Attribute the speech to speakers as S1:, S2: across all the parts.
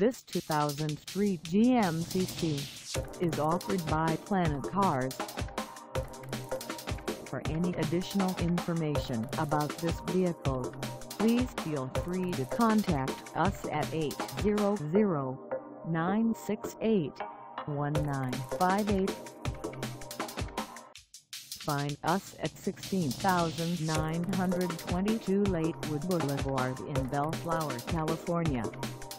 S1: This 2003 GMC is offered by Planet Cars. For any additional information about this vehicle, please feel free to contact us at 800-968-1958. Find us at 16922 Lakewood Boulevard in Bellflower, California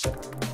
S2: Thank